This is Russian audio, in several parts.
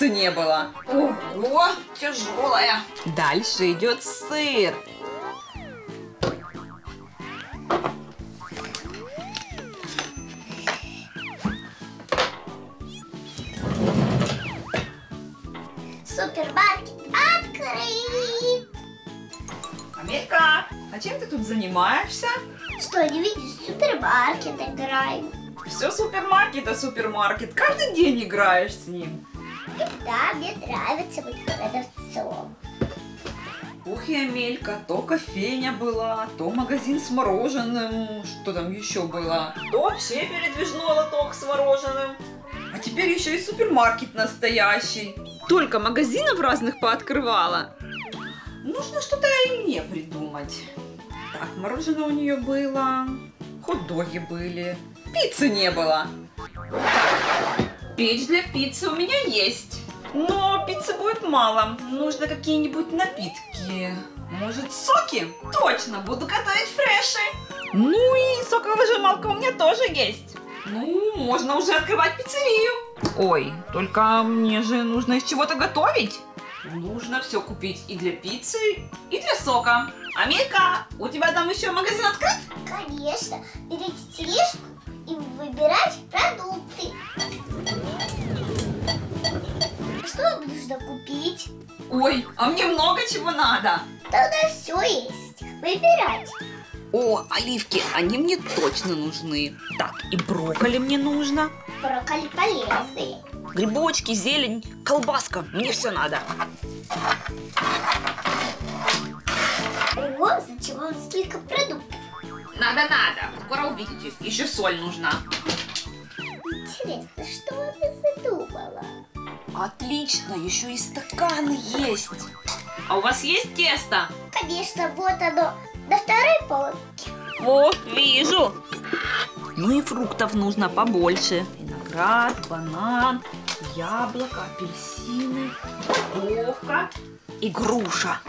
Пиццы не было. Ого, тяжелая. Дальше идет сыр. Супермаркет открыт! Амелька, а чем ты тут занимаешься? Что, не видишь, в супермаркет играем. Все супермаркет, а супермаркет. Каждый день играешь с ним. Да, мне нравится быть продавцом. Ух и Амелька, то кофейня была, то магазин с мороженым, что там еще было, то вообще передвижной лоток с мороженым. А теперь еще и супермаркет настоящий. Только магазинов разных пооткрывала. Нужно что-то и мне придумать. Так, мороженое у нее было, хот-доги были, пиццы не было. Печь для пиццы у меня есть. Но пиццы будет мало. Нужно какие-нибудь напитки. Может, соки? Точно, буду готовить фреши. Ну и соковыжималка у меня тоже есть. Ну, можно уже открывать пиццерию. Ой, только мне же нужно из чего-то готовить. Нужно все купить и для пиццы, и для сока. Амелька, у тебя там еще магазин открыт? Конечно, берите тележку и выбирать Ой, а мне много чего надо. Тогда все есть. Выбирайте. О, оливки, они мне точно нужны. Так, и брокколи мне нужно. Брокколи полезные. Грибочки, зелень, колбаска. Мне все надо. Ого, зачем вам столько продуктов? Надо, надо. Скоро увидите. Еще соль нужна. Интересно, что она задумала? Отлично, еще и стаканы есть. А у вас есть тесто? Конечно, вот оно, на второй полке. О, вижу. Ну и фруктов нужно побольше. Виноград, банан, яблоко, апельсины, морковка и груша.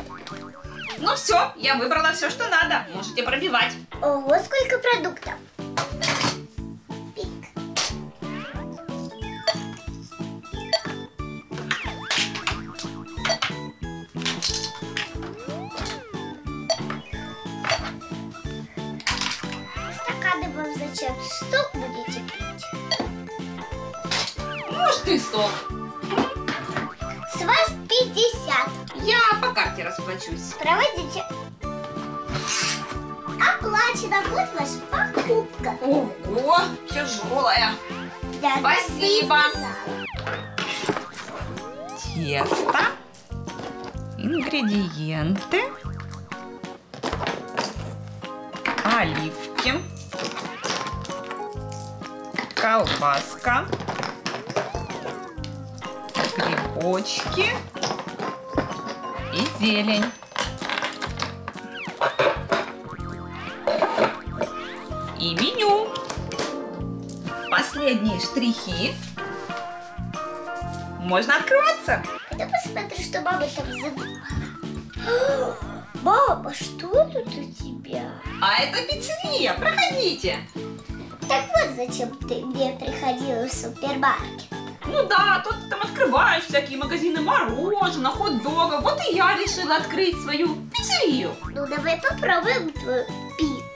Ну все, я выбрала все, что надо. Можете пробивать. Ого, сколько продуктов. Стаканы вам зачем? Сок будете пить? Может и сок. С вас 50. Я по карте расплачусь. Проводите. Оплачена. Вот ваша покупка. Ого, тяжелая. Я Спасибо. Тесто. Ингредиенты. Оливки. Колбаска. Грибочки. И зелень. И меню. Последние штрихи. Можно открываться. Да посмотри, что мама там задумала. Мама, что тут это пиццерия, проходите. Так вот зачем ты мне приходила в супермаркет. Ну да, тут ты там открываешь всякие магазины мороженого, хот-догов. Вот и я решила открыть свою пиццерию. Ну давай попробуем твою пиццу.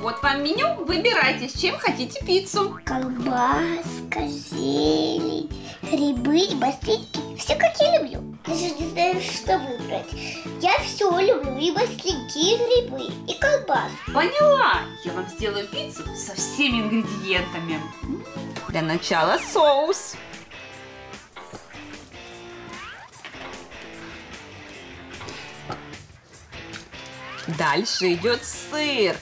Вот вам меню, выбирайте, с чем хотите пиццу. Колбаска, зелень, грибы и маслинки. Все как я люблю. Даже не знаю, что выбрать. Я все люблю. И маслинки, и грибы, и колбаску. Поняла, я вам сделаю пиццу со всеми ингредиентами. Для начала соус. Дальше идет сыр.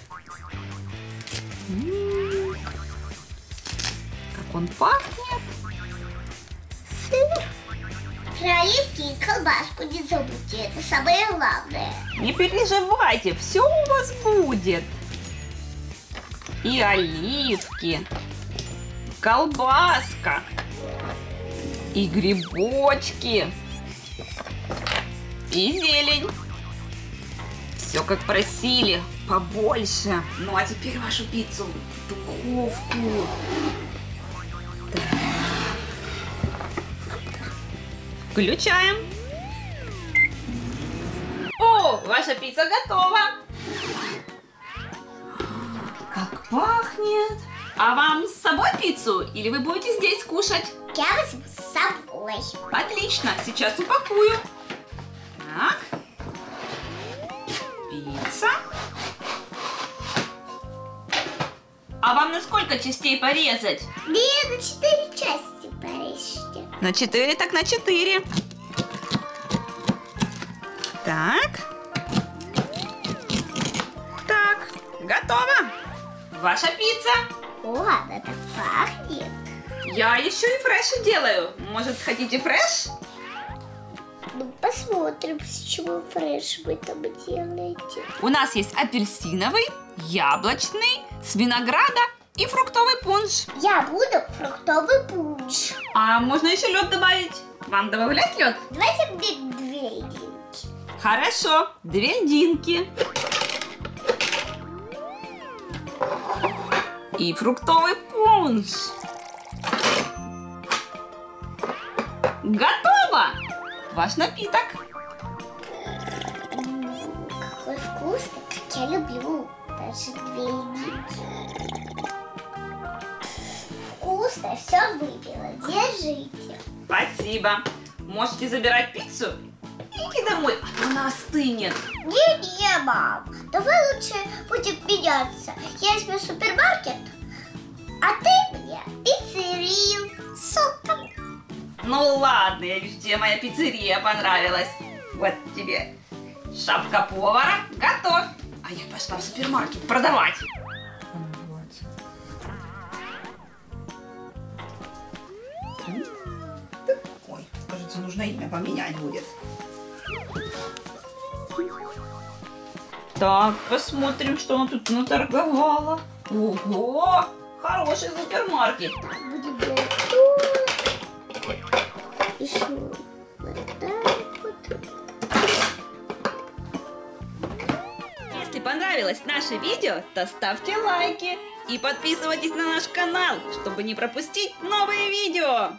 Он пахнет. Сыр. Про оливки и колбаску не забудьте. Это самое главное. Не переживайте, все у вас будет. И оливки, колбаска, и грибочки, и зелень. Все как просили, побольше. Ну а теперь вашу пиццу в духовку. Включаем. О, ваша пицца готова. Как пахнет. А вам с собой пиццу или вы будете здесь кушать? Я возьму с собой. Отлично, сейчас упакую. Так. Пицца. А вам на сколько частей порезать? Две на четыре части порежьте. На 4, так на 4. Так. Так, готово. Ваша пицца. О, она так пахнет. Я еще и фреши делаю. Может, хотите фреш? Ну, посмотрим, с чего фреш вы там делаете. У нас есть апельсиновый, яблочный, с винограда и фруктовый пунш. Я буду фруктовый пунш. А можно еще лед добавить? Вам добавлять лед? Давайте мне две льдинки. Хорошо, две льдинки. И фруктовый пунш. Готово! Ваш напиток. Какой вкусный, как я люблю. Даже две льдинки. Вкусно, все выпила. Держите. Спасибо. Можете забирать пиццу и идти домой, а то она остынет. Не-не, мам. Давай лучше будем меняться. Я возьму супермаркет, а ты мне пиццерию с соком. Ну ладно, я вижу, тебе моя пиццерия понравилась. Вот тебе шапка повара, готовь. А я пошла в супермаркет продавать. Ой, кажется, нужно имя поменять будет. Так, посмотрим, что она тут наторговала. Ого, хороший супермаркет. Будем делать. Еще вот так вот. Если понравилось наше видео, то ставьте лайки и подписывайтесь на наш канал, чтобы не пропустить новые видео.